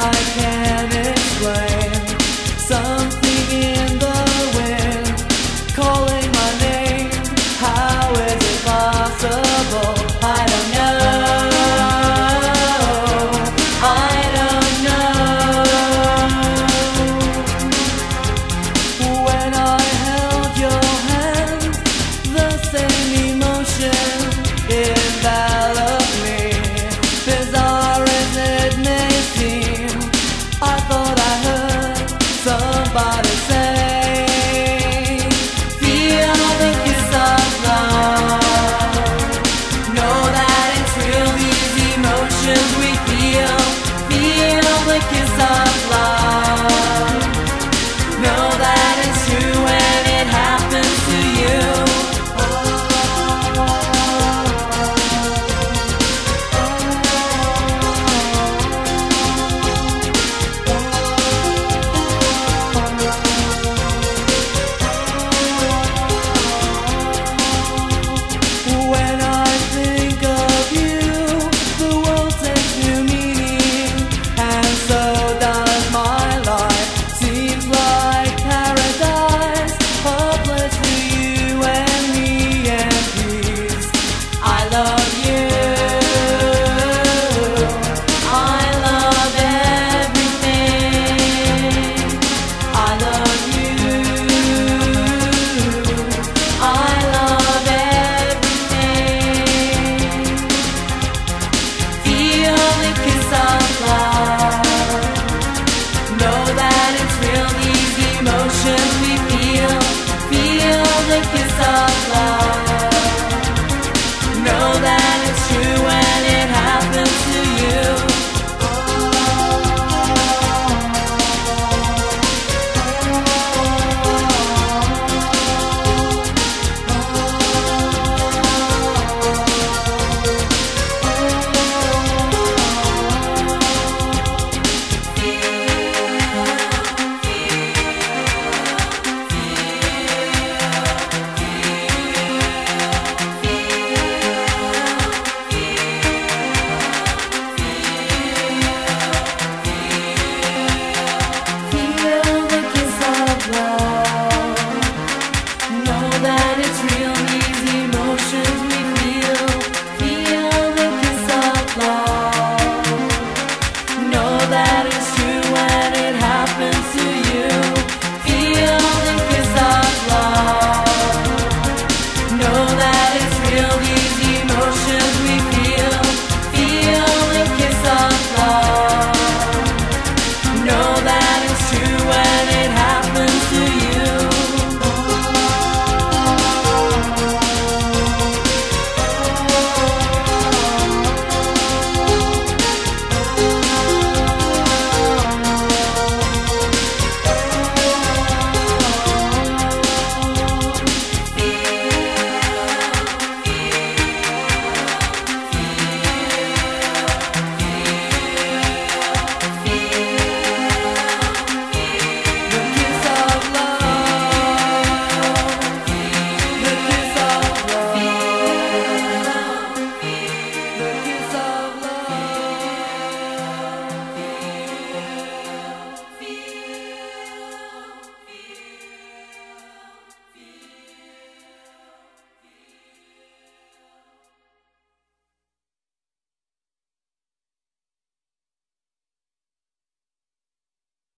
heart